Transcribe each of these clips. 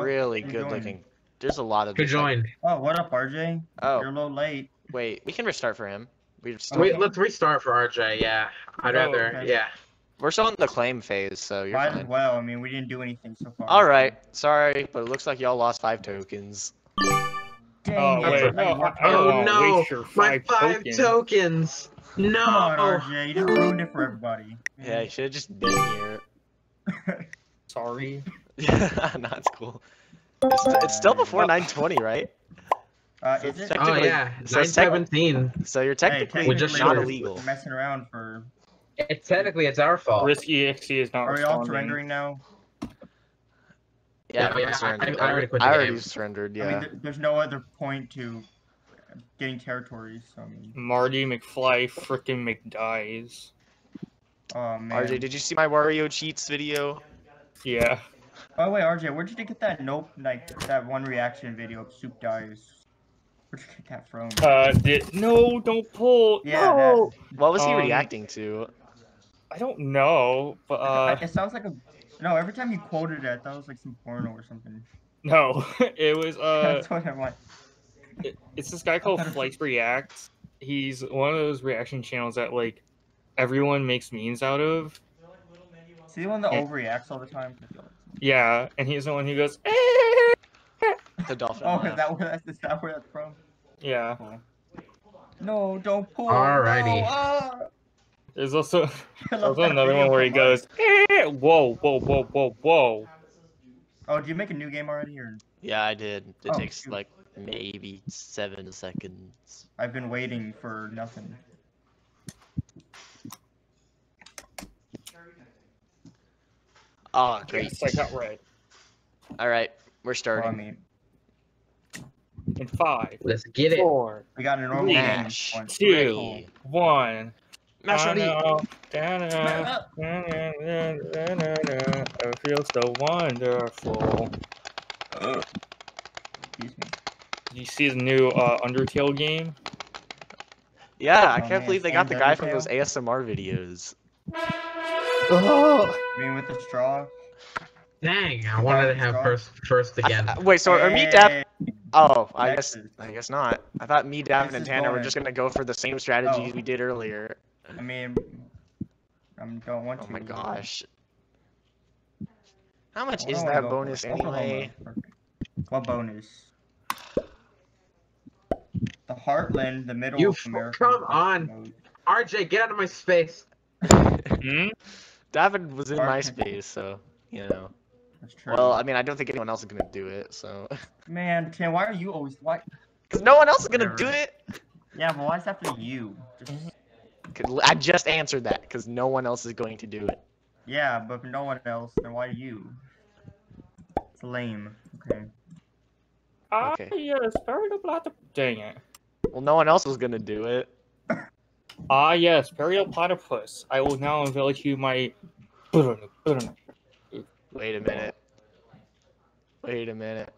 really good doing? looking. There's a lot of. Who join. Oh, what up, RJ? Oh. You're a little late. Wait, we can restart for him. We just Wait, let's restart for RJ. Yeah, I'd Oh, rather. okay. Yeah. we're still in the claim phase, so you're Might as fine. well. I mean, we didn't do anything so far. All right, sorry, but it looks like y'all lost five tokens. Dang Oh wait, no, I, I Oh, no, waste My five, five tokens. tokens. No. Come on, RJ. You just ruined it for everybody. Yeah, you should have just been here. Sorry. no, it's cool. It's, it's still before 9:20, right? Uh, So is it? Oh Technically- yeah, so nine it's tech- seventeen. So you're Hey, technically We just not showed- illegal. Messing around for. It's technically it's our fault. Risk EXE is not Are we all surrendering now? Yeah, Yeah, yeah, I- surrendered. I already quit the I already game. surrendered. I Yeah. mean, th- there's no other point to getting territories. So, I mean, Marty McFly frickin' McDies. oh man. RJ, did you see my Wario cheats video? Yeah. Oh way, RJ, where did you get that nope, like that one reaction video of Soup Dies? Where'd you get that from? Uh, did no, don't pull. Yeah, no. What was he Um, reacting to? I don't know, but uh, it sounds like a. No, every time you quoted it, I thought it was like some porno or something. no, it was uh, That's what I'm like. it- it's this guy called FlightReacts. He's one of those reaction channels that like everyone makes memes out of. See the one that Yeah. overreacts all the time? I feel like- Yeah, and he's the one who goes. The dolphin. Oh, laugh. is that where that's, is that where that's from? Yeah. No, don't pull. Alrighty. No, ah! There's also there's also another one where he so goes. "Eh." Whoa, whoa, whoa, whoa, whoa. Oh, do you make a new game already, or Yeah, I did. It Oh, takes shoot. like maybe seven seconds. I've been waiting for nothing. Oh, great. Yes, I got right. All right, we're Well, I starting. mean, In five, Let's get it. four, we got a normal Mash. game. two, one. Mash I ready. know, da-na, da-na, da-na-na, It feels so wonderful. Excuse me. Did you see the new uh, Undertale game? Yeah, I Oh, can't man, believe they got the Sans guy from those ASMR videos. I mean, with the straw. Dang, I wanted to have first first again. Uh, wait, so are me, Dav? Oh, I guess I guess not. I thought me, Davin, and Nexus Tanner were just gonna go for the same strategies Oh. we did earlier. I mean, I don't want Oh to. my gosh. How much What is do that go bonus Oklahoma. anyway? What bonus? The Heartland, the middle You of f- America. come on. RJ, get out of my space. Hmm? Davin was in my Okay. space, so you know. That's true. Well, I mean, I don't think anyone else is gonna do it, so. Man, Tim, why are you always why? Cause no one else is gonna do it. Yeah, but why is that for you? Just, 'Cause I just answered that, because no one else is going to do it. yeah, but for no one else, then why you? It's lame. Okay. Ah, Okay. yes, Perry the Platypus. Dang it. Well, no one else was gonna do it. Ah, yes, Perry the Platypus. I will now unveil to you my. Wait a minute. Wait a minute.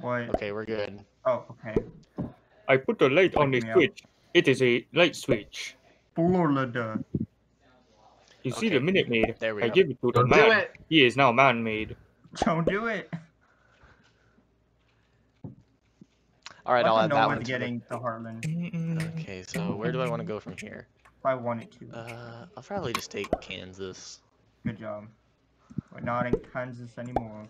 What? Okay, we're good. Oh, okay. I put the light on the Wake me up. switch. It is a light switch. Florida. You see Okay, the Minute Maid? there we I go. give it to the Don't do man. it. He is now man-made. Don't do it. All right, I'll Let add them that one. what's to the- getting the Heartland. Okay, so where do I want to go from here? If I wanted to. Uh, I'll probably just take Kansas. Good job. We're not in Kansas anymore.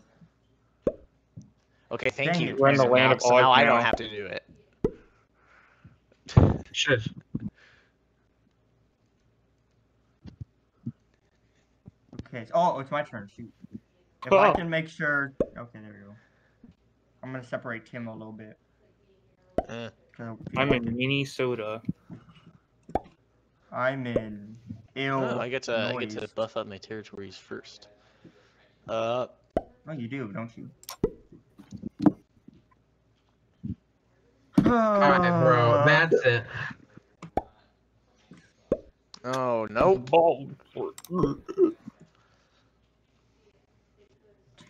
Okay, thank Dang you. We're in the Mr. land of Mouse, so now Oz I don't have to do it. Should. Okay. so- oh, it's my turn. Shoot. If I Oh. can make sure. Okay, there we go. I'm gonna separate Tim a little bit. Eh. So, I'm in Minnesota. I'm in ill. Oh, I get to I get to buff up my territories first. Uh, Oh, you do, don't you? Alright, bro. That's it. oh no! Ball.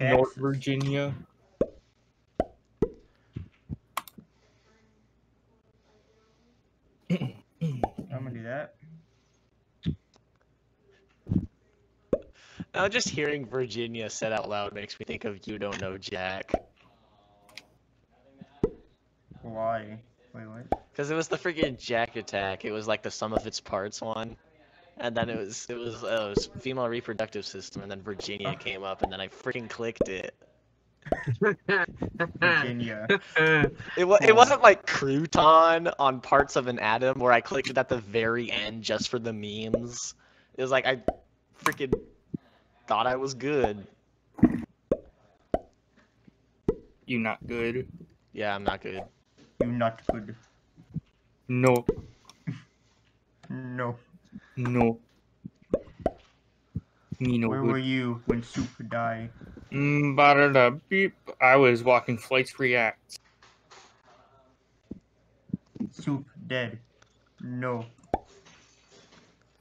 North Virginia. I'm gonna do that. Now just hearing Virginia said out loud makes me think of you don't know Jack. Why? Wait, what? Because it was the freaking Jack attack. It was like the sum of its parts one. And then it was it was, uh, it was female reproductive system, and then Virginia came up, and then I freaking clicked it. Virginia. It wa- it wasn't like crouton on parts of an atom where I clicked it at the very end just for the memes. It was like I freaking thought I was good. You not good. Yeah, I'm not good. You not good. No, No. no. Me no Where good. were you when Soup died? Mm, beep. I was walking FlightReacts. Soup dead. No.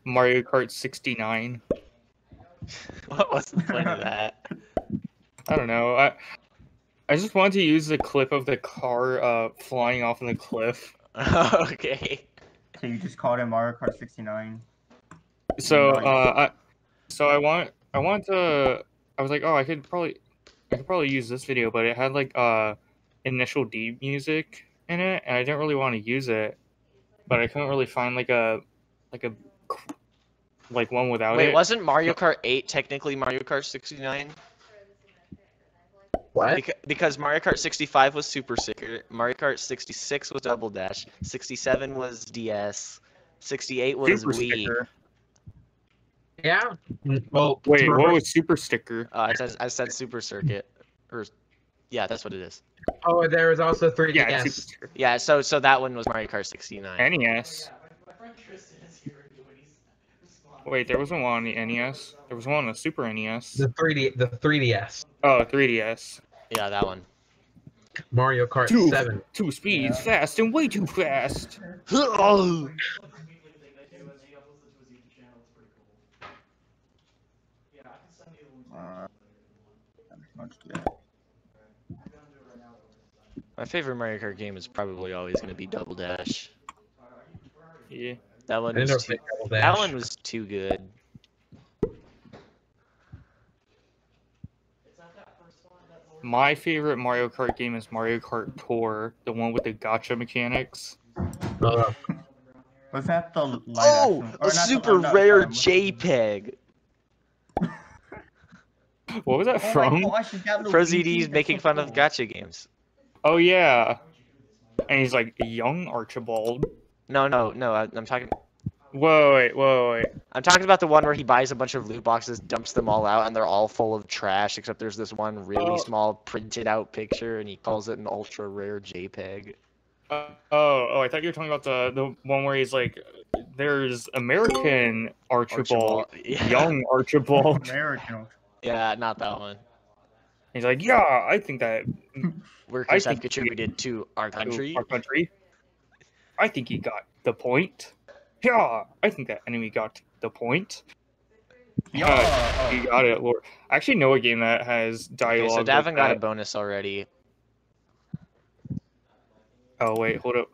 Mario Kart 69. What was the point of that? I don't know. I I just wanted to use the clip of the car uh flying off in the cliff. okay. So you just called it Mario Kart 69. So uh I so I want I want to I was like, oh I could probably I could probably use this video, but it had like uh initial D music in it and I didn't really want to use it. But I couldn't really find like a like a like one without Wait, it. Wait, wasn't Mario Kart 8 technically Mario Kart 69? what? Because Mario Kart 65 was Super Sticker, Mario Kart 66 was Double Dash, 67 was DS, 68 was Super Wii. Sticker. Yeah. Well, Wait, to what was Super Sticker? Uh, I said I said Super Circuit, or yeah, that's what it is. Oh, there was also 3DS. Yeah, Super Yeah, so so that one was Mario Kart 69. NES. Wait, there wasn't one on the NES. There was one on the Super NES. The 3D, the 3DS. Oh, 3DS. Yeah, that one. Mario Kart Two. 7. Two speeds, Yeah. fast and way too fast. let's do that. my favorite Mario Kart game is probably always going to be Double Dash. Yeah. That one was too, they that one was too good. My favorite Mario Kart game is Mario Kart Tour, the one with the gotcha mechanics. Uh, Was that the light Oh, action- or a not the- super or rare JPEG. What was that Oh from? gosh, is that Pro Luigi? ZD's That's making fun of cool. gotcha games. Oh yeah. And he's like young Archibald. No, no, no. I, I'm talking. Whoa, wait, whoa, wait. I'm talking about the one where he buys a bunch of loot boxes, dumps them all out, and they're all full of trash, except there's this one really Oh. small printed out picture, and he calls it an ultra rare JPEG. Uh, oh, oh, I thought you were talking about the the one where he's like, there's American Archibald, Yeah. young Archibald. American. Yeah, not that one. He's like, yeah, I think that Workers have think- contributed to our country. Our country. I think he got the point. Yeah, I think that enemy got the point. Yeah. Uh, oh. He got it, Lord. I actually know a game that has dialogue. Okay, so like Davin got a bonus already. Oh wait, hold up.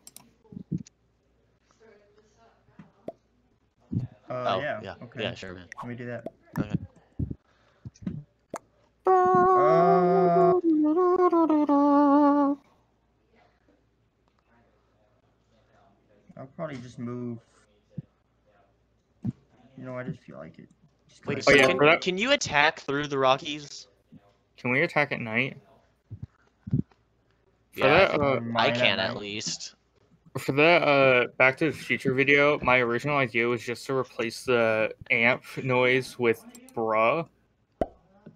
Uh, oh, yeah. yeah, Okay. yeah, sure, man. Let me do that. Probably just move. You know, I just feel like it. Wait, so Oh, yeah, can, that- can you attack through the Rockies? Can we attack at night? For Yeah, that, I, uh, I can at at least. For that uh Back to the Future video, my original idea was just to replace the amp noise with bruh. Do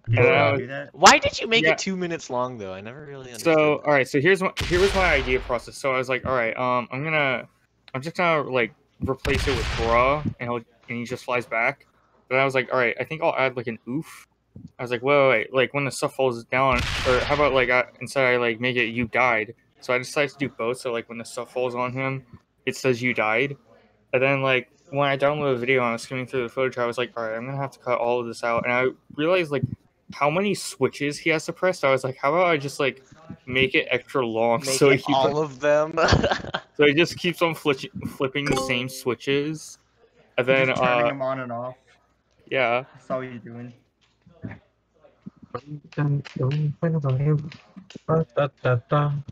And wanna was- do that? Why did you make Yeah. it two minutes long though? I never really understood. So all right, so here's my here was my idea process. So I was like, all right, um, I'm gonna, I'm just gonna like replace it with bruh, and and he just flies back. But I was like, all right, I think I'll add like an oof. I was like, wait, wait, wait, like when the stuff falls down, or how about like I, instead I like make it you died. So I decided to do both. So like when the stuff falls on him, it says you died. And then like when I downloaded the video and I was skimming through the footage, I was like, all right, I'm gonna have to cut all of this out. And I realized like how many switches he has to press. So I was like, how about I just like make it extra long Make so he it keeps all of them. so he just keeps on flitch- flipping the same switches. And then just turning uh them on and off. yeah. That's all you're doing.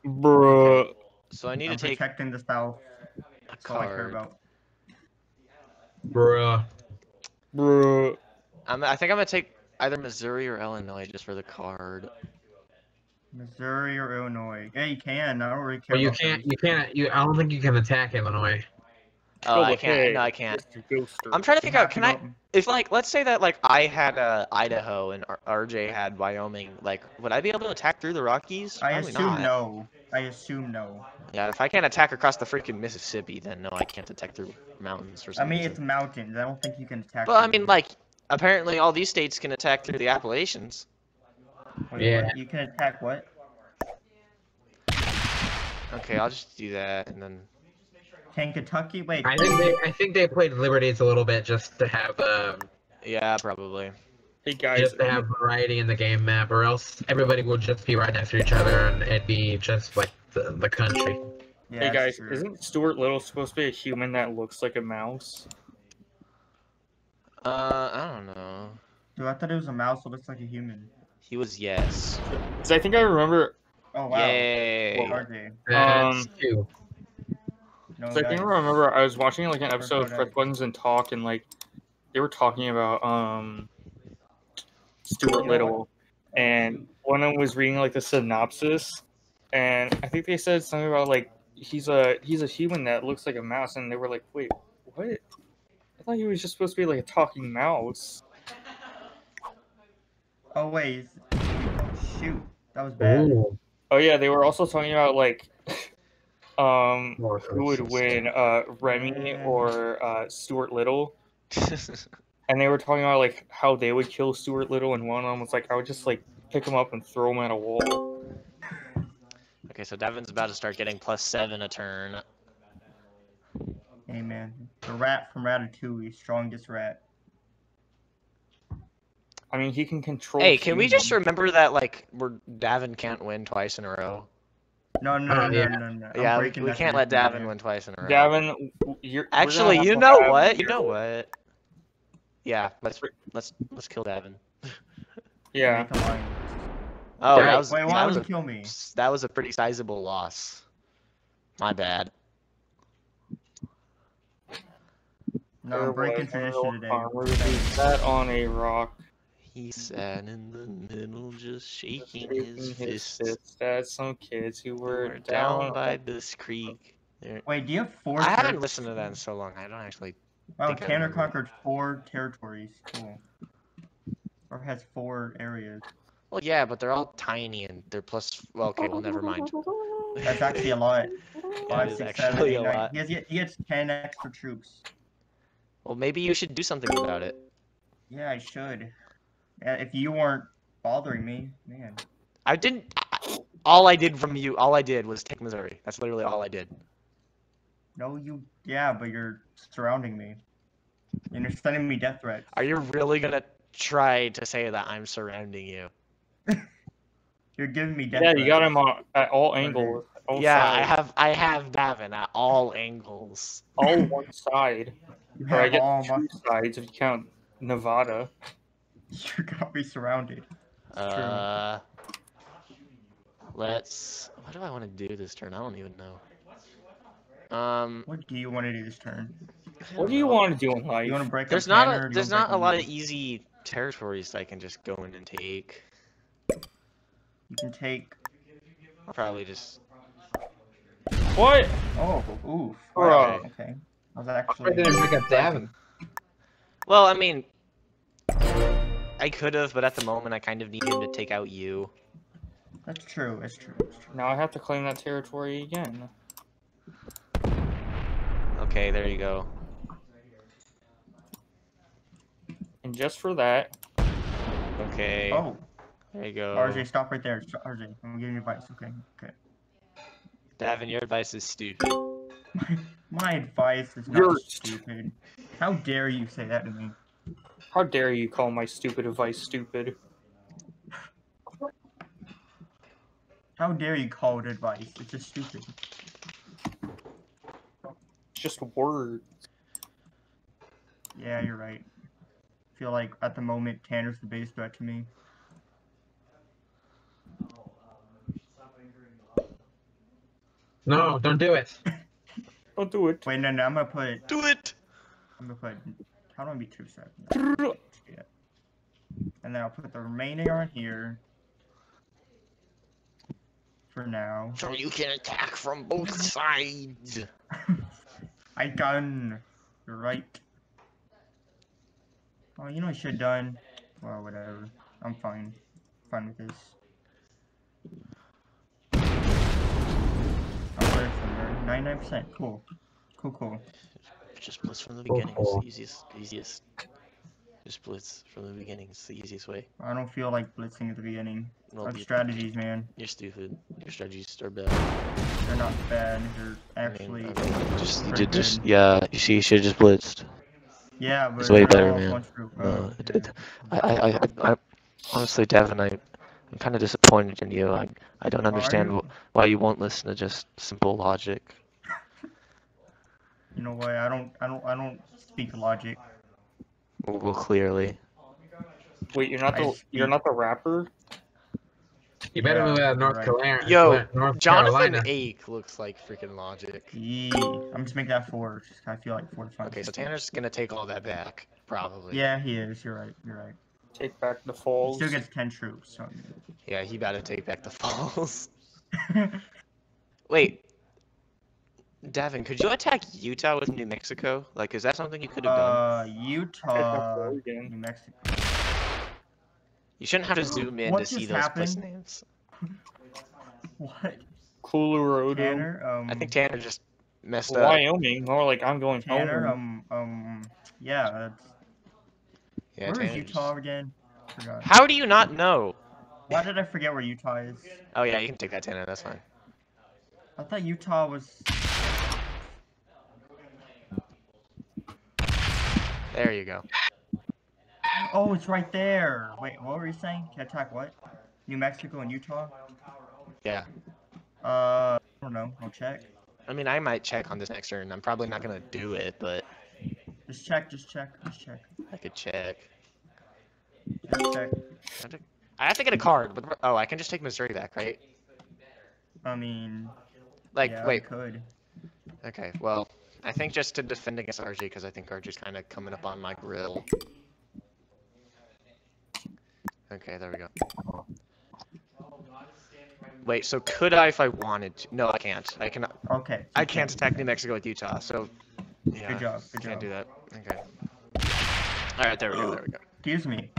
Bruh. So I need I'm to take protecting the south. a That's all I care about. Bruh. Bruh. I'm, I think I'm gonna take either Missouri or Illinois just for the card. Missouri or Illinois? Yeah, you can. I don't really care. Well, you about can't. those. You can't. You. I don't think you can attack Illinois. Oh, I can't. Hey, no, I can't. I'm trying to You figure out. Can I? If like, let's say that like I had uh, Idaho and R- RJ had Wyoming. Like, would I be able to attack through the Rockies? I assume not. no. I assume no. Yeah, if I can't attack across the freaking Mississippi, then no, I can't attack through mountains or something. I mean, it's mountains. I don't think you can attack. Well, I them. mean, like, apparently all these states can attack through the Appalachians. Wait, Yeah. what? You can attack what? Okay, I'll just do that, and then. Can Kentucky? Wait. I think they. I think they played Liberties a little bit just to have um, Yeah, probably. Hey guys, just to have variety in the game map, or else everybody will just be right next to each other, and it'd be just like the, the country. Yeah, hey guys, true. isn't Stuart Little supposed to be a human that looks like a mouse? Uh, I don't know. Dude, I thought it was a mouse that looks like a human. He was yes. Because I think I remember. Oh wow. Yay. Well, RJ. Um, two. No, 'cause I think I remember I was watching like an episode of Kodak. Fred Buttons and Talk, and like they were talking about um Stuart Little, and one of them was reading like the synopsis, and I think they said something about like he's a he's a human that looks like a mouse, and they were like, wait, what? I thought he was just supposed to be like a talking mouse. Oh wait. Shoot, that was bad. Ooh. Oh yeah, they were also talking about like um More who would win, uh Remy or uh Stuart Little. And they were talking about like how they would kill Stuart Little, and one of them was like, I would just like pick him up and throw him at a wall. okay, so Devin's about to start getting plus seven a turn. Hey man, the rat from Ratatouille, strongest rat. I mean, he can control. Hey, can we just humans. remember that like we're Davin can't win twice in a row? No, no, Oh, no, yeah. no, no. I'm yeah, we, breaking we that can't let Davin win twice in a row. Gavin, w- you're Actually, you know have- what? You know what? Yeah, let's let's let's kill Davin. Yeah, Make a line. Oh, Wait, that was Wait, that why was would a kill me? that was a pretty sizable loss. My bad. No, I'm breaking tradition today. armor. He sat on a rock, He sat in the middle, just shaking shaking his his fists. fist at some kids who were We're down down by this creek. There- Wait, do you have four? I haven't territories? listened to that in so long. I don't actually. Wow, I Tanner remember. conquered four territories. Cool. Or has four areas. Well, yeah, but they're all tiny and they're plus. Well, okay, well, never mind. That's actually a lot. That Five, is six, seven, actually eight, a nine. lot. He has, he gets ten extra troops. Well, maybe you should do something about it. Yeah, I should. Yeah, if you weren't bothering me, man. I didn't. All I did from you, all I did was take Missouri. That's literally all I did. No, you. Yeah, but you're surrounding me. And you're sending me death threats. Are you really gonna try to say that I'm surrounding you? You're giving me death Yeah, threats. you got him on, at all angles. All yeah, I have. I have Davin at all angles. all one side. You Or I get all two my. sides if you count Nevada. You got me surrounded. It's true. Uh, let's. What do I want to do this turn? I don't even know. Um, What do you want to do this turn? What don't you know. want to do in life? You want to break There's not Tanner, a there's not a lot of easy territories I can just go in and take. You can take. I'll probably just. What? Oh, oof. Bruh. Okay. I was actually. I actually. didn't pick up Davin. Well, I mean, I could have, but at the moment, I kind of need him to take out you. That's true. That's true. That's true. Now I have to claim that territory again. Okay, there you go. And just for that, Okay, Oh, there you go. RJ, stop right there. Stop- RJ, I'm giving you advice. Okay. Okay. Davin, your advice is stupid. My, my advice is not You're- stupid. How dare you say that to me? How dare you call my stupid advice stupid? How dare you call it advice? It's just stupid. It's just words. Yeah, you're right. I feel like at the moment Tanner's the biggest threat to me. No, don't do it. don't do it. Wait, no, no, I'm gonna put. Do it. I'm gonna put how do I be two seconds? Yeah. And then I'll put the remaining on here. For now. So you can attack from both sides. I done. You're right. Oh, you know what I should have done? Well, whatever. I'm fine. Fine with this. I'll put it somewhere. 99%. Cool. Cool, cool. Just blitz from the Oh, beginning. It's the easiest. Easiest. Just blitz from the beginning. It's the easiest way. I don't feel like blitzing at the beginning. Well, That's strategies, man. You're stupid. Your strategies are bad. They're not bad. They're I mean, actually. I mean, just you did just yeah. You see, you should have just blitzed. Yeah, but It's way better, man. group. No, it, yeah. it, I, I, I, I, honestly, Devin, I, I'm kind of disappointed in you. I, I don't understand you- why you won't listen to just simple logic. You know what? I don't. I don't. I don't speak logic. Well, well, clearly. Wait, you're not I the you're not the rapper. You better Yeah, move out of North right. Carolina. Yo, North Jonathan Carolina. Ake looks like freaking logic. Yee. I'm just making that four. Just I feel like four to five. Okay, so Tanner's gonna take all that back, probably. Yeah, he is. You're right. You're right. Take back the He falls. still gets ten troops. So. Yeah, he better take back the falls. Wait. Devin, could you attack Utah with New Mexico? Like, is that something you could have done? uh, Utah, New Mexico. You shouldn't have to zoom in what to see just those place names. What? Colorado. Tanner. Um. I think Tanner just messed up. Wyoming. More like I'm going Tanner. home. Um. Um. Yeah. That's. Yeah, where is Tanner just- Utah again? Forgot. How do you not know? Why did I forget where Utah is? Oh yeah, you can take that Tanner. That's fine. I thought Utah was. There you go. Oh, it's right there. Wait, what were you saying? Can I attack what? New Mexico and Utah? Yeah. Uh, I don't know. I'll check. I mean, I might check on this next turn. I'm probably not gonna do it, but Just check. Just check. Just check. I could check. Just check. I have to- I get a card. But oh, I can just take Missouri back, right? I mean, Like, yeah, I wait. could. Okay. Well, I think just to defend against RG because I think RG's kind of coming up on my grill. Okay, there we go. Wait, so could I if I wanted to? No, I can't. I cannot. Okay. I can't attack New Mexico with Utah, so yeah. Good job. Good Can't job. do that. Okay. All right, there we go. There we go. Excuse me.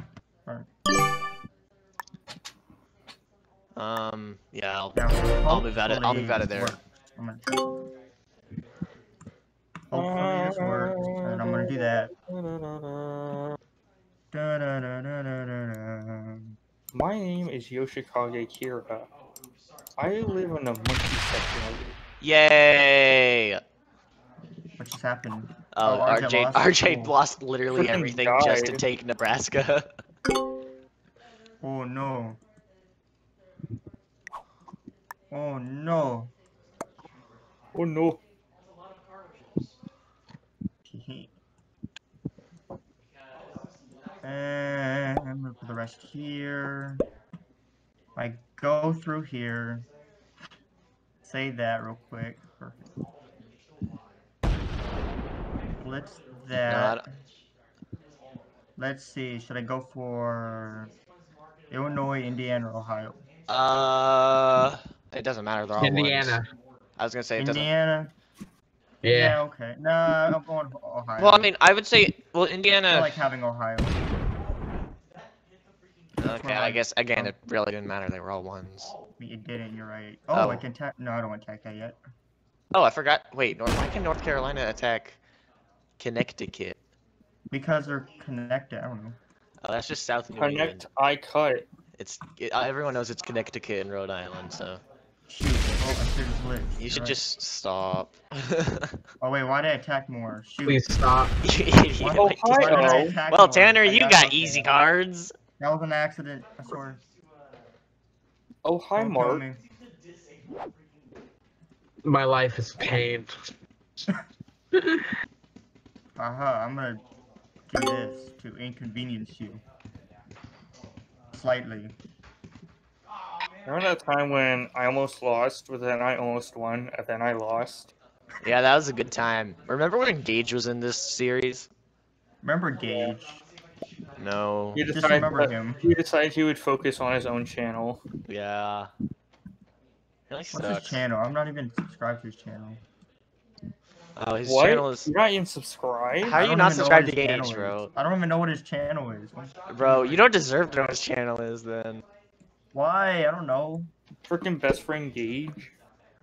Um, yeah, I'll, Now, I'll move out of- I'll move out of hopefully there. Hopefully this works, and I'm gonna do that. Da-da-da-da-da-da-da. My name is Yoshikage Kira. I live in a monkey section of yay! What just happened? Oh, Oh, RJ RJ, lost? RJ lost literally Freaking everything just to take Nebraska. Oh no. Oh no. Oh no. And I'm gonna put the rest here. I go through here. Say that real quick. Perfect. Let's that. Let's see. Should I go for Illinois, Indiana, or Ohio? Uh, it doesn't matter. They're all ones. Indiana. I was gonna say it doesn't. Indiana. Yeah. okay. Nah, I'm going Ohio. Well, I mean, I would say, well, Indiana. I Indiana. like having Ohio. That's okay, I I- guess again, it really didn't matter. They were all ones. You didn't. You're right. Oh, Oh. I can attack. No, I don't want to attack that yet. Oh, I forgot. Wait, North, why can North Carolina attack Connecticut? Because they're connected. I don't know. Oh, that's just South New England. Connect, I cut. It's it, uh, everyone knows it's Connecticut and Rhode Island, so Shoot. Oh, I should have glitched. you You're should right. just stop. Oh wait, why did I attack more? Shoot. Please stop. You idiot. Well, Why did I Ohio. attack Well, more? Tanner, I you got got something. easy cards. That was an accident. I swear. Oh, hi, Don't Mark. My life is pain. Aha, uh-huh, I'm gonna do this to inconvenience you. Slightly. Remember that time when I almost lost, but then I almost won, and then I lost? Yeah, that was a good time. Remember when Gage was in this series? Remember Gage? No. He Just decided, remember him. he decided he would focus on his own channel. Yeah. He really What's his channel? I'm not even subscribed to his channel. Oh, his what? channel is. You're not even subscribed? How are you don't not even know subscribed to his Gage, channel bro? is. I don't even know what his channel is. Bro, you don't deserve to know what his channel is then. Why? I don't know. Freaking best friend Gage.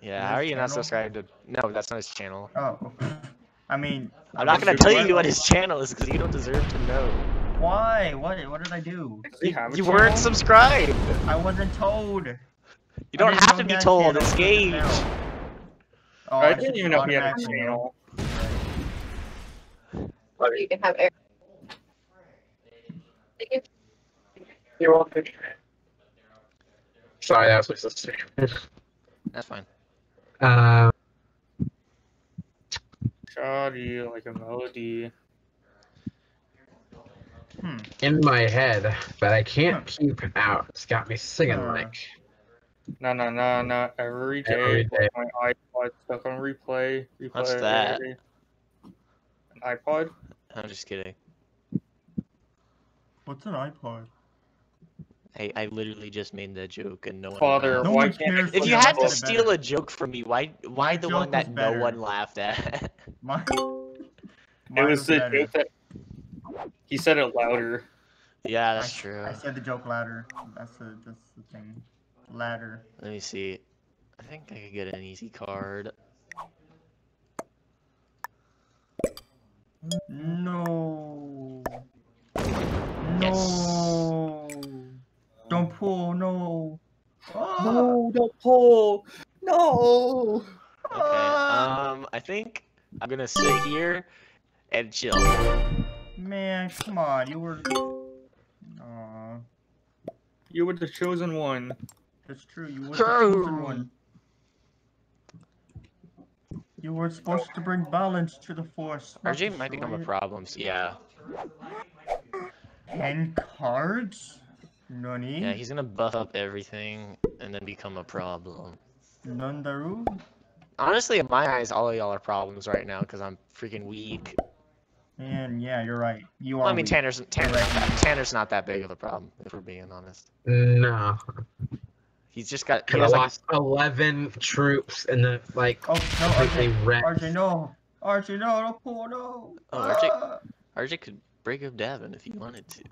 Yeah, His how are you not channel? subscribed to? No, that's not his channel. Oh. I mean. I'm not gonna tell you what his channel is because you don't deserve to know. Why? What? What did I do? Does he have a You weren't subscribed. I wasn't told. You don't have to be told. It's Gage. Oh, I just didn't even know he had a automatically know. channel. Or you can have air. You're welcome. Sorry, that was my sister. That's fine. Um, Shoddy, like a melody. Hmm. in my head, but I can't keep it out. It's got me singing Huh. like. No, no, no, no. Every day, Every day. my iPod stuck on replay. replay What's every that? day. An iPod? I'm just kidding. What's an iPod? I, I literally just made that joke and no one. Father, No why one can't If you had to said steal better. a joke from me, why why My the one that was no one laughed at? My, It was the better. joke that he said it louder. yeah, I, that's true. I said the joke louder. That's the that's the thing. Ladder. Let me see. I think I could get an easy card. No. Yes. No. Don't pull. No. Ah! No, don't pull. No. Okay. Ah! Um, I think I'm gonna sit here and chill. Man, come on. You were. Aw. You were the chosen one. That's true. You were the chosen one. You were supposed to bring balance to the force. not RJ might become a problem. so Yeah. Ten cards? Nani? Yeah, he's gonna buff up everything and then become a problem. Nandaru? Honestly, in my eyes, all of y'all are problems right now because I'm freaking weak. And yeah, you're right. You are. Well, I mean, weak. Tanner's Tanner's Right. not, that, Tanner's not that big of a problem, if we're being honest. No, He's just got. He because I like, lost eleven troops and then like Oh no, completely RJ! wrecked. RJ, no! RJ, no! Don't pull, no! Oh, RJ Ah! RJ could break up Davin if he wanted to.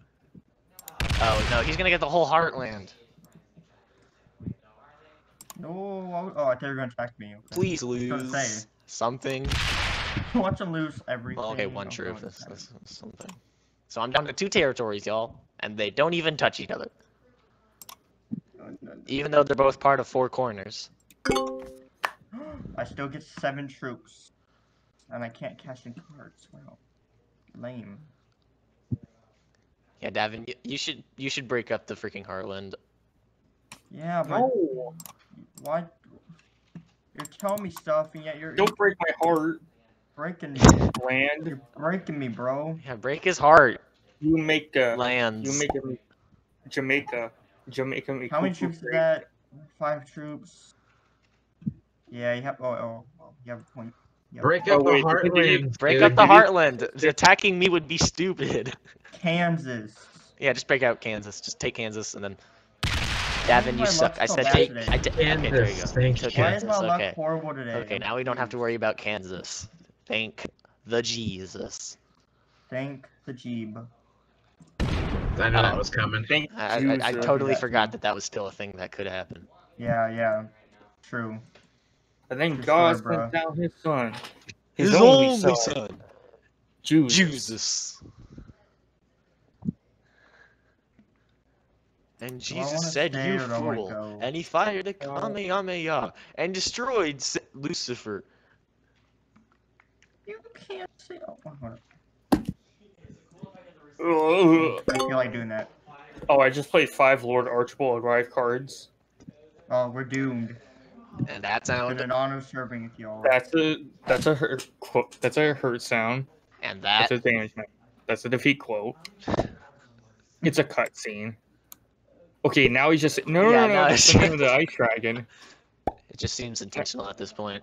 Oh no, he's gonna get the whole Heartland. No! I- Oh, I thought you were gonna attack me. Okay. Please gonna lose say. something. Watch him lose everything. Well, okay, one troop. God. That's, that's something. So I'm down to two territories, y'all, and they don't even touch each other, even though they're both part of four corners. I still get seven troops, and I can't cash in cards. Wow, lame. Yeah, Davin, you, you should you should break up the freaking Heartland. Yeah, but No. why? You're telling me stuff, and yet you're, Don't break my heart, breaking land. You're breaking me, bro. Yeah, break his heart. You make uh, Lands. you make him Jamaica. Jamaica. make How many troops is great. that? Five troops. Yeah, you have. Oh, oh, oh you have a point. You have a Break up Oh, the wait, did you- heartland. break dude. up the did you- Heartland. Attacking me would be stupid. Kansas. Yeah, just break out Kansas. Just take Kansas and then. Davin, you suck. I said take. today? I did. Okay, there you go. Kansas, thank Took you. Why is my luck Okay. horrible today? Okay, now we don't have to worry about Kansas. Thank the Jesus. Thank the Jeeb. I know that was coming. Thank I, I, I totally forgot that that was still a thing that could happen. Yeah, yeah. True. And then God story, sent down his son. His, only, son. Jews. Jesus. And Jesus wanna said, "You or do I wanna fool!" And he fired a Uh, Kamehameha and destroyed Lucifer. You can't say. Oh, hold on. Ugh. I feel like doing that. Oh, I just played five Lord Archibald arrive cards. Oh, we're doomed. And that It's sound, an honor serving with y'all. That's a that's a hurt quote. That's a hurt sound. and That's that, a damage. man. That's a defeat quote. It's a cutscene. Okay, now he's just no, no, Yeah, no, no. now That's it's- the name of the ice dragon. It just seems intentional at this point.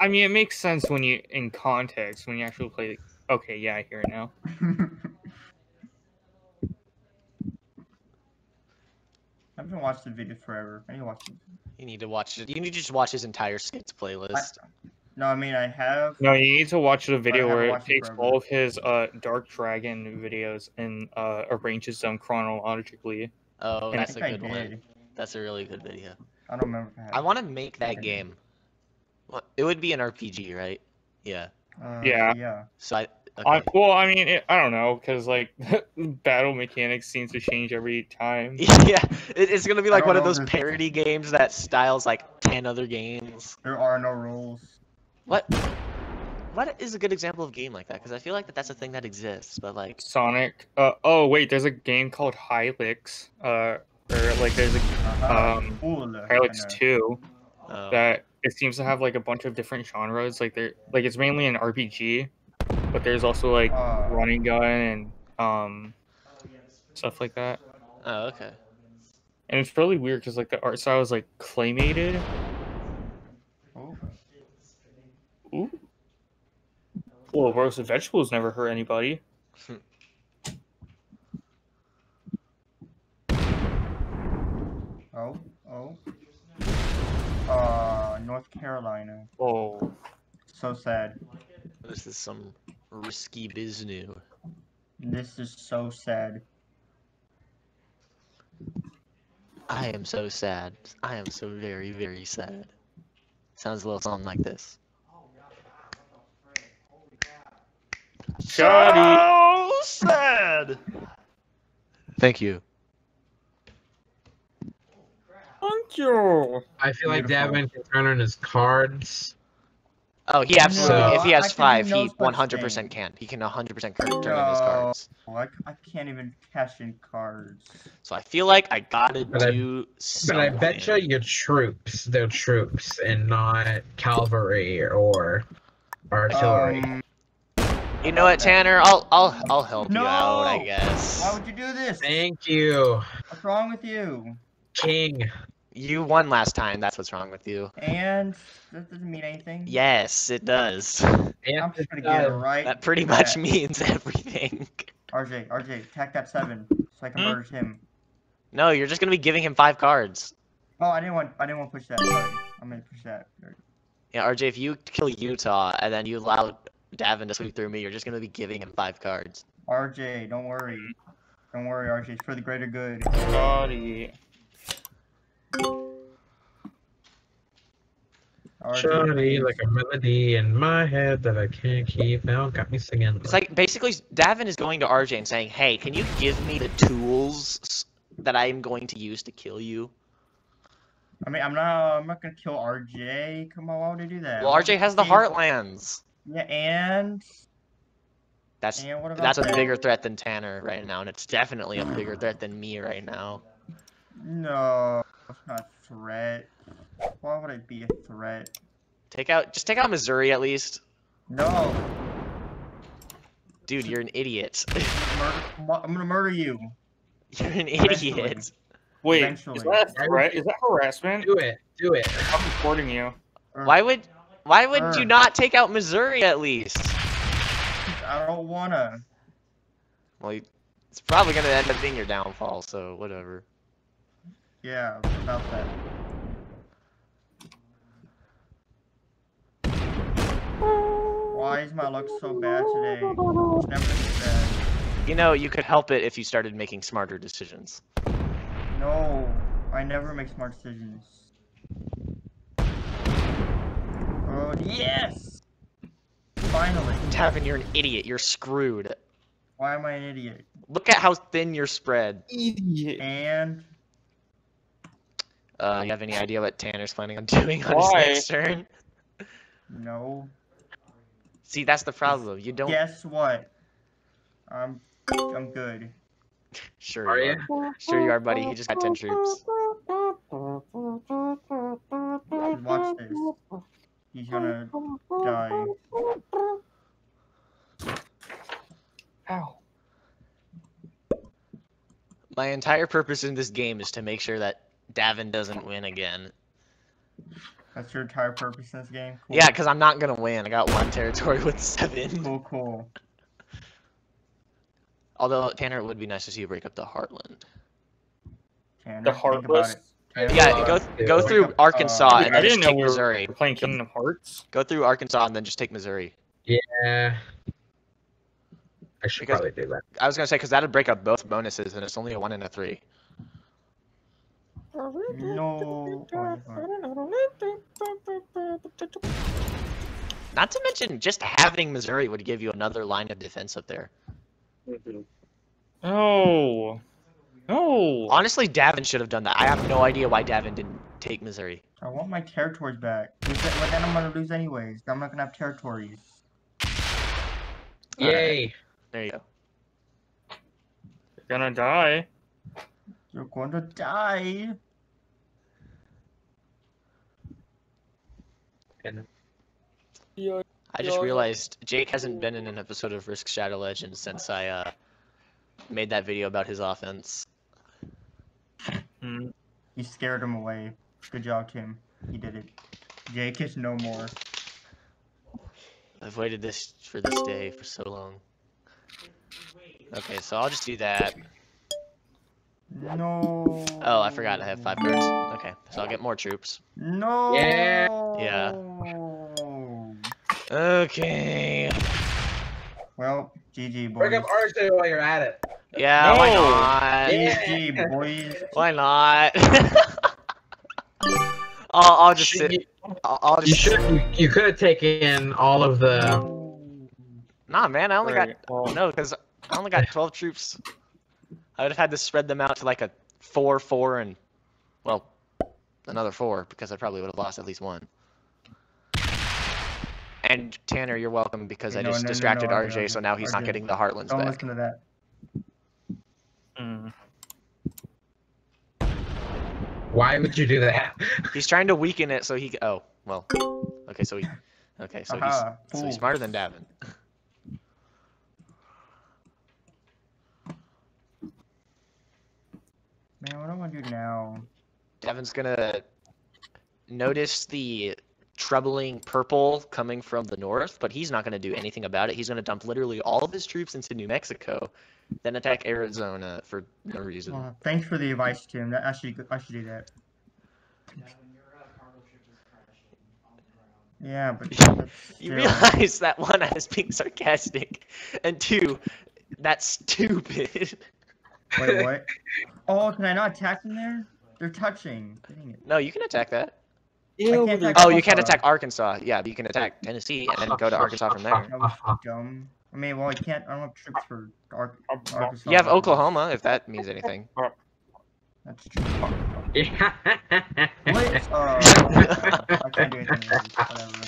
I mean, it makes sense when you in context when you actually play. Okay, yeah, I hear it now. I haven't watched the video forever. I need to watch it. You need to watch it. You need to just watch his entire skits playlist. No, I mean I have. No, you need to watch the video where it watched it takes all of his uh Dark Dragon videos and uh arranges them chronologically. Oh, And I I that's a good one. That's a really good video. I don't remember. I I want to make that Okay. game. What? It would be an RPG, right? Yeah. Uh, Yeah. Yeah. So I. I, well, I mean, it, I don't know, because like battle mechanics seems to change every time. yeah, it, it's gonna be like don't one of those if- parody games that styles like ten other games. There are no rules. What? What is a good example of a game like that? Because I feel like that that's a thing that exists, but like, Sonic. Uh, oh wait, there's a game called Hylics. Uh, or like there's a Uh-huh. um Cool. Hylics kinda. Two oh, that it seems to have like a bunch of different genres. Like there, like it's mainly an RPG, but there's also like Uh, running gun and um stuff like that. oh, okay. And it's really weird because like the art style is like claymated. oh. Ooh. Well, roasted vegetables never hurt anybody. Oh. Oh. Uh, North Carolina. Oh, So sad. This is some risky business. This is so sad. I am so sad. I am so very, very sad. Sounds a little something like this. Shoddy. So sad. Thank you. Thank you. I feel like Beautiful. Davin can turn on his cards. Oh, he absolutely. No, if he has five, he 100% can. He can 100% cur- turn in his cards. I, I can't even cash in cards. So I feel like I gotta But I- do But. I bet you your troops, they're troops and not cavalry or artillery. Um, You know what, Tanner? I'll I'll I'll help you out, I guess. why would you do this? Thank you, What's wrong with you? King. You won last time. That's what's wrong with you. And that doesn't mean anything. Yes, it does. I'm just gonna get it right. That pretty much Yeah. means everything. RJ, RJ, attack that seven so I can Hmm? merge him. No, you're just gonna be giving him five cards. Oh, I didn't want, I didn't want to push that. Sorry, I'm gonna push that. Yeah, RJ, if you kill Utah and then you allow Davin to sweep through me, you're just gonna be giving him five cards. RJ, don't worry. Don't worry, RJ. It's for the greater good. Shoddy. RJ, Shoddy, please. like a melody in my head that I can't keep out. Got me singing. It's like basically Davin is going to RJ and saying, "Hey, can you give me the tools that I am going to use to kill you?" I mean, I'm not. I'm not gonna kill RJ. Come on, why would I do that? Well, RJ has the Heartlands. Yeah, and That's and what about that's a bigger threat than Tanner right now, and it's definitely a bigger threat than me right now. No, it's not a threat. Why would it be a threat? Take out, just take out Missouri at least, No, dude. You're an idiot. murder, I'm gonna murder you. you're an Eventually. idiot. Wait, Eventually. is that a threat? Is that harassment? do it, do it. I'm reporting you. Uh, why would, why would you uh. not take out Missouri at least? I don't wanna. Well, you- it's probably gonna end up being your downfall. So whatever. Yeah, about that. Why is my luck so bad today? It's never this bad. You know, you could help it if you started making smarter decisions. No, I never make smart decisions. Oh, yes! Finally. Tavin, you're an idiot. You're screwed. Why am I an idiot? Look at how thin you're spread. Idiot. And Uh, you have any idea what Tanner's planning on doing on Why? his next turn? no. See, that's the problem. You don't. Guess what? I'm I'm good. Sure Are you you? are. Sure you are, buddy. He just got ten troops. Watch this. He's gonna die. Ow. My entire purpose in this game is to make sure that Davin doesn't win again. That's your entire purpose in this game? Cool. Yeah, because I'm not gonna win. I got one territory with seven. Cool, cool. Although Tanner, it would be nice to see you break up the Heartland. Tanner, The think Heartless. it. Tanner, Yeah, Uh, go yeah, go through a- Arkansas uh, and then just didn't know take we were Missouri. playing Kingdom Hearts. Go through Arkansas and then just take Missouri. Yeah. I should Because- probably do that. I was gonna say because that'd break up both bonuses, and it's only a one and a three. No. Not to mention, just having Missouri would give you another line of defense up there. Oh. No. Honestly, Davin should have done that. I have no idea why Davin didn't take Missouri. I want my territories back. Lose it- Well, then I'm gonna lose anyways. I'm not gonna have territories. Yay! There you go. You're gonna die. You're going to die. And I just realized Jake hasn't been in an episode of Risk Shadow Legends since I uh, made that video about his offense. You scared him away. Good job, Tim. He did it. Jake is no more. I've waited this for this day for so long. Okay, so I'll just do that. No. Oh, I forgot I have five cards. Okay, so I'll get more troops. No. Yeah. Yeah. Okay. Well, GG boys. Bring up RJ while you're at it. Yeah, why not? GG boys. Why not? I'll, I'll just You, sit. I'll, I'll you just. should. You, you could have taken all of the. Nah, man, I only Right, got well, no, because I only got 12 troops. I would have had to spread them out to like a four, four, and well, another four because I probably would have lost at least one. And Tanner, you're welcome because I No, just no, no, distracted no, RJ, no, so now he's not getting the Heartlands Don't back. listen to that. hmm. Why would you do that? He's trying to weaken it so he. c- Oh, well. Okay, so he. Okay, so he's Aha, so he's smarter than Davin. Man, what I want to do now? Devin's gonna notice the troubling purple coming from the north, but he's not gonna do anything about it. He's gonna dump literally all of his troops into New Mexico, then attack Arizona for no reason. Well, thanks for the advice, Tim. That I should I should do that. Yeah, but You still- realize that one, I was being sarcastic, and two, that's stupid. Wait, what? Oh, can I not attack them there? They're touching. Dang it. No, you can attack that. I can't attack Oh, you can't attack Arkansas. Yeah, but you can attack Tennessee and then go to Arkansas from there. That was dumb. I mean, well, I can't. I don't have troops for Ar- Arkansas. You have Oklahoma, if that means anything. That's true. Yeah. What? Uh, I can't do anything. Whatever.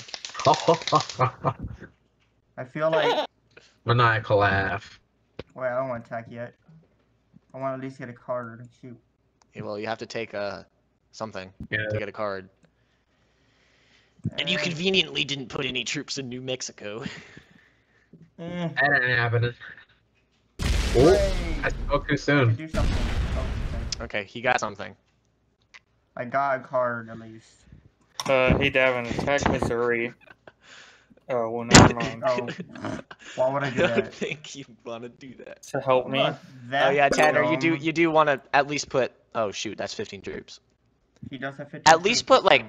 I feel like. Maniacal laugh. Wait, I don't want to attack yet. I want to at least get a card and shoot. Yeah, well, you have to take uh, something Yeah. to get a card. And you conveniently didn't put any troops in New Mexico. eh, That ain't happening. Oh, wait. I spoke too soon. do something. Oh, okay. Okay, he got something. I got a card at least. Uh, hey Davin, attack Missouri. Oh, well, never mind. Oh, why would I do I don't that? think you want to do that. To help me. Look, Oh yeah, Tanner, you do you do want to at least put. Oh shoot, that's 15 troops. He does have 15 At least troops. put like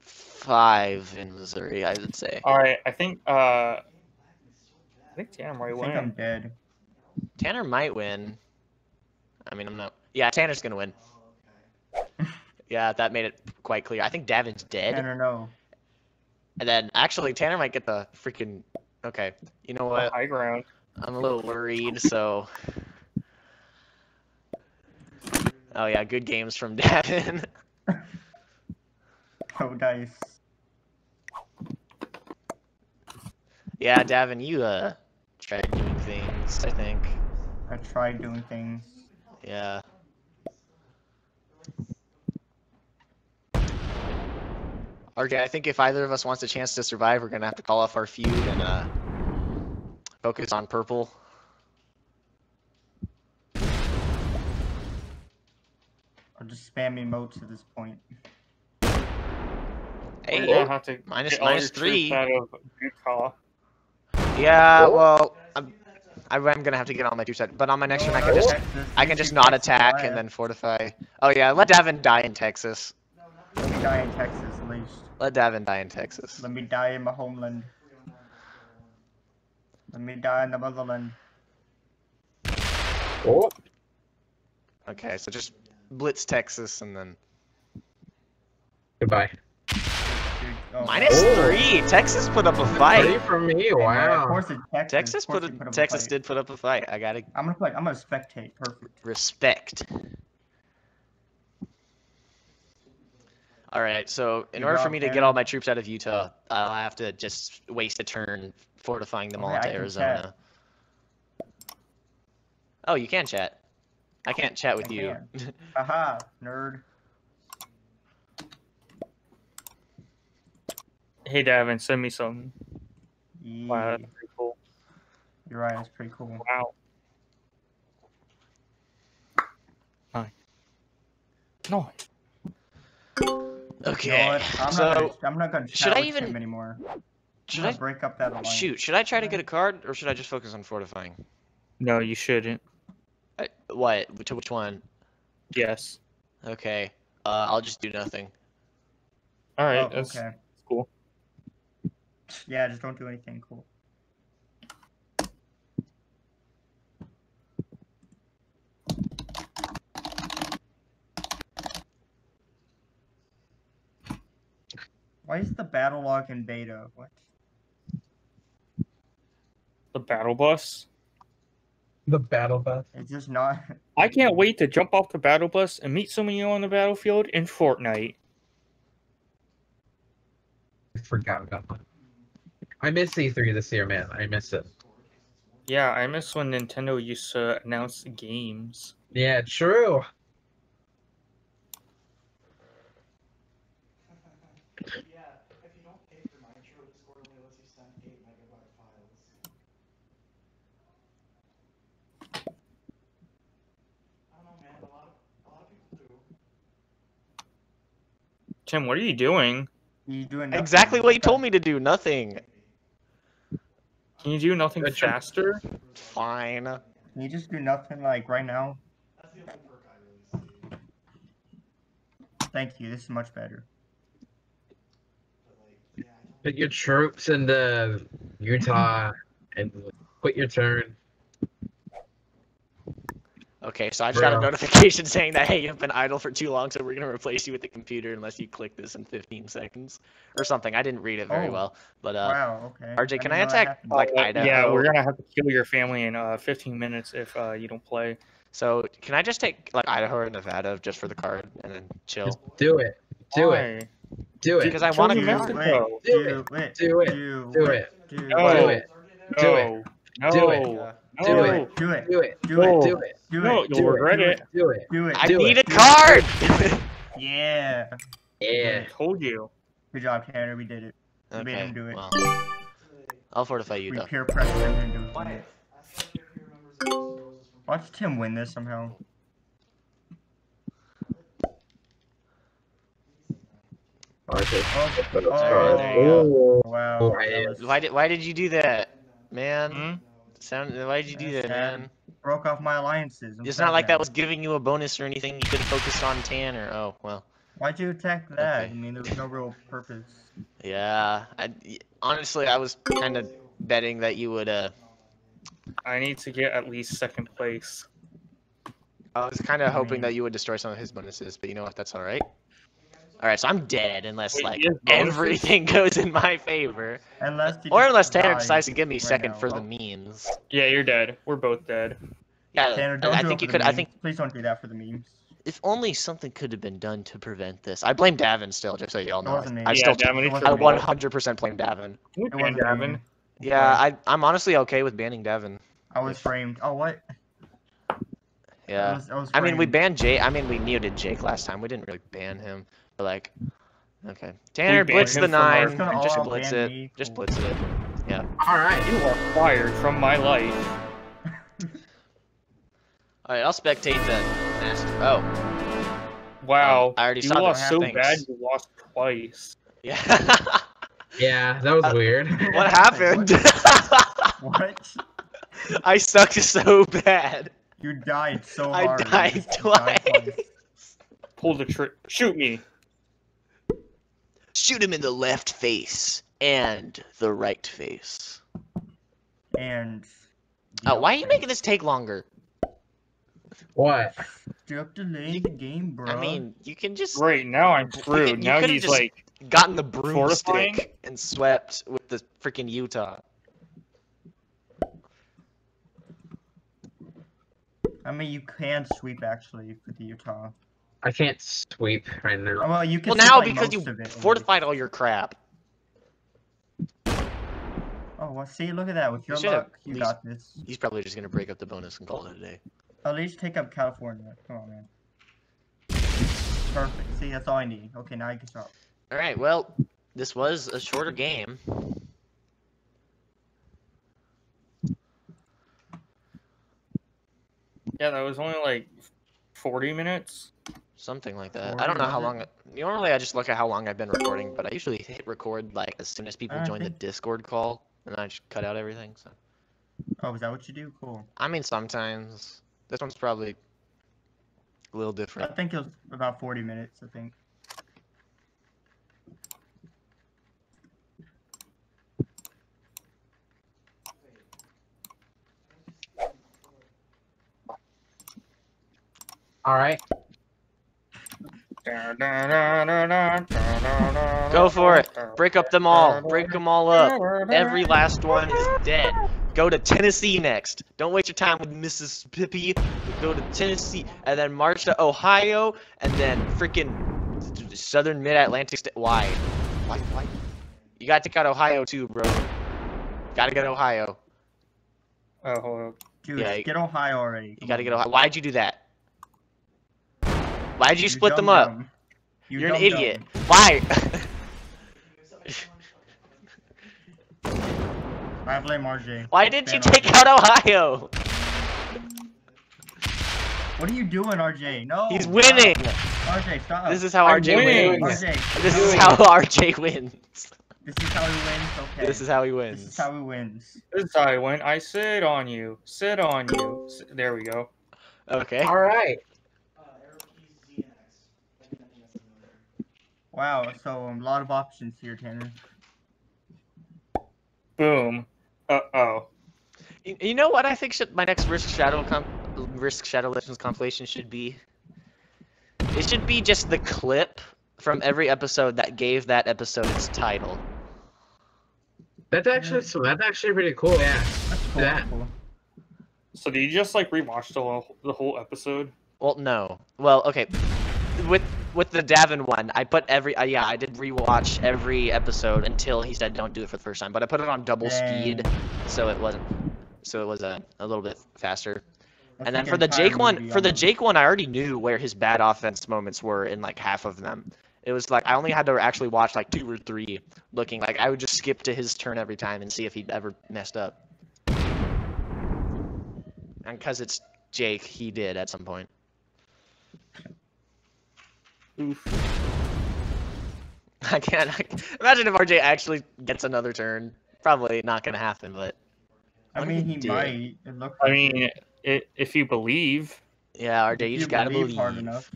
five in Missouri, I would say. Alright, I think, uh... I think Tanner might I think I'm win. dead. Tanner might win. I mean, I'm not. Yeah, Tanner's gonna win. Yeah, that made it quite clear. I think Davin's dead, Tanner, no. and then actually Tanner might get the freaking. Okay, you know what? High ground. I'm a little worried, so. Oh yeah, good games from Davin. Oh, dice. yeah, Davin, you uh tried doing things. I think. I tried doing things. Yeah. RJ, I think if either of us wants a chance to survive, we're gonna have to call off our feud and uh, focus on purple. I'll just spam emotes at this point. Hey, We're have to minus- get all minus your troops three. out of Utah. yeah, well, I'm, I'm gonna have to get on my two set, but on my next turn I can just I can just not attack and then fortify. Oh yeah, let Davin die in Texas. Let me die in Texas at least. Let Davin die in Texas. Let me die in my homeland. Let me die in the motherland. Oh, Okay, so just blitz Texas and then goodbye. Oh, minus Oh. three. Texas put up a fight. Three fight. from me. Hey, man, Of Wow. course it's Texas. Texas of course put they a, up Texas fight. did put up a fight. I gotta I'm gonna play. I'm gonna spectate. Perfect. respect. All right, so in Good order for job, me to get all my troops out of Utah, I'll have to just waste a turn fortifying them all Okay, I into can Arizona. Oh, you can chat. I can't chat with I you. Haha, nerd. Hey, Davin, send me some. Wow, that's pretty cool. you're right. It's pretty cool. Wow. Hi. No. You know okay, what? I'm so not gonna, I'm not gonna chat should I with even- him anymore. should I'm I gonna break up that alliance. shoot? Should I try to get a card or should I just focus on fortifying? No, you shouldn't. I, what? To which one? Yes. Okay, uh, I'll just do nothing. All right. Oh, okay. cool. Yeah, just don't do anything cool. Why is the battle log in beta? What? The battle bus. The battle bus. It's just not. I can't wait to jump off the battle bus and meet some of you on the battlefield in Fortnite. I forgot about that. I miss E3 this year, man. I miss it. Yeah, I miss when Nintendo used to announce games. Yeah, true. Tim, what are you doing? You doing nothing. Exactly what you told me to do. Nothing. Can you do nothing Good job. faster? Fine. Can you just do nothing like right now? Thank you. This is much better. Put your troops into Utah and quit your turn. Okay, so I just got a notification saying that hey, you've been idle for too long, so we're gonna replace you with the computer unless you click this in 15 seconds or something. I didn't read it very Oh. well, but uh, wow. Okay. RJ, can I know that attack, happened. like, Uh, Idaho? Yeah, we're gonna have to kill your family in uh, 15 minutes if uh, you don't play. so can I just take like Idaho or Nevada just for the card and then chill? Just do it. Do it. Do it. Because I want to. Mexico. Do Do it. Do it. Do it. Do Do it. it. Do No. Do it. it. Do it. No. Do it. No. Do it. Do it. Do it. Do it. Do it. Do No, it. you'll Do it. regret Do it. Do it. Do it. I Do need it. a card. Yeah. Yeah. I told you. Good job, Tanner. We did it. We made okay, him do it. well, I'll fortify We Utah. peer pressed him into doing it. Watch Tim win this somehow. Okay. Oh, Oh, hard. there you go. Oh. wow. Oh, that yeah. was- Why did Why did you do that, man? Hmm? Sound. Why did you do that, sad. man? broke off my alliances. I'm It's not like that was giving you a bonus or anything. You could have focused on Tanner. Oh well. Why'd you attack that? Okay. I mean, there was no real purpose. Yeah. I, honestly, I was kind of betting that you would. Uh, I need to get at least second place. I was kind of hoping mean- that you would destroy some of his bonuses, but you know what? That's all right. All right, so I'm dead unless Wait, like he has bonuses? everything goes in my favor, Unless or unless Tanner decides to give me right second now. for the memes. Yeah, you're dead. We're both dead. Yeah, Tanner, don't I do think you for could. the I memes. think Please don't do that for the memes. if only something could have been done to prevent this. I blame Davin still, just so y'all know. wasn't me. I Yeah, still, Davin, It it's wasn't I your 100% blame Davin. You It ban wasn't Davin. me. Yeah, I, I'm honestly okay with banning Davin. I was framed. Oh, what? I Yeah. was, I, was I mean, we banned Jake. I mean, we muted Jake last time. We didn't really ban him, but like, okay. Tanner, banned blitz the from nine. It's Just all blitz it. me. Just Cool. blitz it. Yeah. All right. You are fired from my life. All right, I'll spectate then. Oh, Wow. I already you saw lost so Thanks. bad you lost twice. Yeah. Yeah, that was Uh, weird. what happened? What? I sucked so bad. You died so I hard. you died twice. Pull the trick. Shoot me. Shoot him in the left face and the right face. And. Oh, why are you making this take longer? What? You have to delay the game, bro. I mean, you can just Great. Now I'm You screwed. could- you now he's just- like. gotten the Fortifying? broomstick and swept with the freaking Utah. I mean, you can sweep actually for the Utah. I can't sweep right Oh, now. well, you can. Well, now like, because you most of fortified all your crap. Oh, well, see, look at that. With your should've luck, you least- got this. He's probably just gonna break up the bonus and call it a day. At least take up California. Come on, man. Perfect. See, that's all I need. Okay, now I can stop. All right. Well, this was a shorter game. Yeah, that was only like 40 minutes. Something like that. Or I don't know was how it? long. Normally, I just look at how long I've been recording, but I usually hit record like as soon as people I join the Discord call, and I just cut out everything. So, Oh, is that what you do? Cool. I mean, sometimes this one's probably a little different. I think it was about 40 minutes, I think. All right. Go for it. Break up them all. Break them all up. Every last one is dead. Go to Tennessee next. Don't waste your time with Mississippi. Go to Tennessee and then march to Ohio and then freaking Southern Mid Atlantic State. Why? Why? Why? You gotta take out Ohio too, bro. Gotta get Ohio. Oh, hold up. Dude, Yeah, get Ohio already. You gotta on. get Ohio. Why'd you do that? Why'd you split them up? dumb. You You're an idiot. dumb. Why? I blame RJ. Why didn't you take RJ. out Ohio? What are you doing, RJ? No. He's stop. winning. RJ, stop. This is how I'm RJ winning. wins. RJ, This is how RJ wins. This is how he wins. Okay. This is how he wins. This is how he wins. This is how I went. I sit on you. Sit on you. S- There we go. Okay. All right. Wow. So um, a lot of options here, Tanner. Boom. Uh oh. You, you know what I think should, my next Risk Shadow comp, Risk Shadow Legends compilation should be? It should be just the clip from every episode that gave that episode its title. That's actually so. That's actually pretty cool. Yeah. That's cool. That- cool. So did you just like rewatch the whole, the whole episode? Well, no. Well, okay. With with the Davin one, I put every uh, yeah, I did rewatch every episode until he said don't do it for the first time. But I put it on double speed, so it wasn't so it was a, a little bit faster. That's And then like for the Jake one, for the Jake one, I already knew where his bad offense moments were in like half of them. It was like I only had to actually watch like two or three, looking like I would just skip to his turn every time and see if he'd ever messed up. And because it's Jake, he did at some point. Oof. I can't I, imagine if RJ actually gets another turn. Probably not gonna happen, but I mean, he he might. It looked I like mean, it, if you believe. yeah, RJ, you if just gotta believe. hard enough.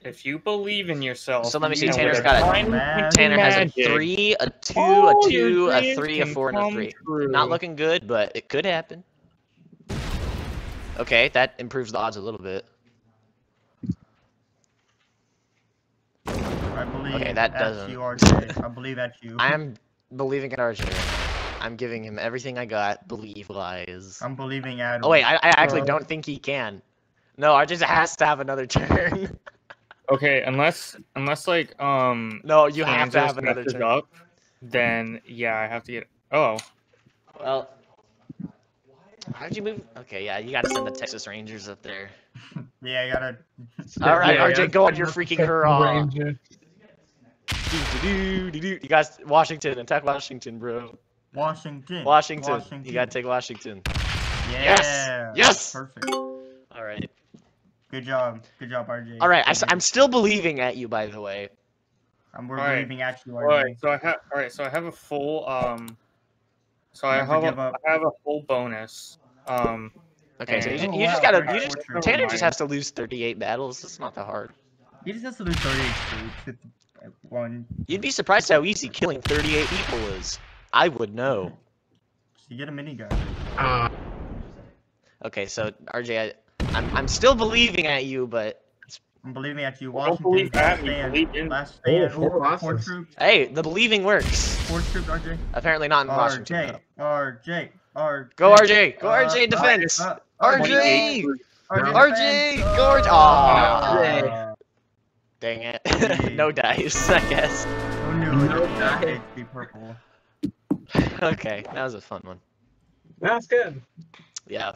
If you believe in yourself. So let me see, know, Tanner's with got a tiny Man, Tanner has a three, a two, a oh, two, a three, a four, and a three. true. Not looking good, but it could happen. Okay, that improves the odds a little bit. I believe Okay, that doesn't- you, RJ. I believe that's you. I am believing in RJ. I'm giving him everything I got, believe lies. I'm believing Adam. Oh wait, I, I actually Uh, don't think he can. No, RJ has to have another turn. Okay, unless unless like um no, you have to have another turn. up, then yeah, I have to get. Oh, Well, how'd you move? Okay, yeah, you gotta send the Texas Rangers up there. Yeah, I gotta. All right, Yeah, RJ, yeah. go on your freaking hurrah. Ranger. You guys, Washington, attack Washington, bro. Washington. Washington. Washington. You gotta take Washington. Yeah. Yes! Perfect. All right. Good job. Good job, RJ. All right, I, am still believing at you, by the way. I'm we're Alright. believing at you, RJ. right, so I have all right, so I have a full um, so I have give a, have a full bonus. Um, Okay, so you, And- Oh, you just gotta. You just. Tanner just has to lose 38 battles. It's not that hard. He just has to lose 38 troops with one. You'd be surprised how easy killing 38 people is. I would know. You get a minigun. Uh, Okay, so RJ, I, I'm I'm still believing at you, but I'm believing at you, Don't Washington. believe last at me, stand. believe in. Last stand. Oh, four Ooh, troops. hey, the believing works. Four troops, RJ. Apparently not in Washington. RJ. though. RJ. RJ. Go RJ, go Uh, RJ, defense. uh, RJ, RJ. RJ, defense. go RJ. Uh, Aw. Dang it. No dice, I guess. Who knew it No would die. be purple? okay, that was a fun one. that's good. Yeah.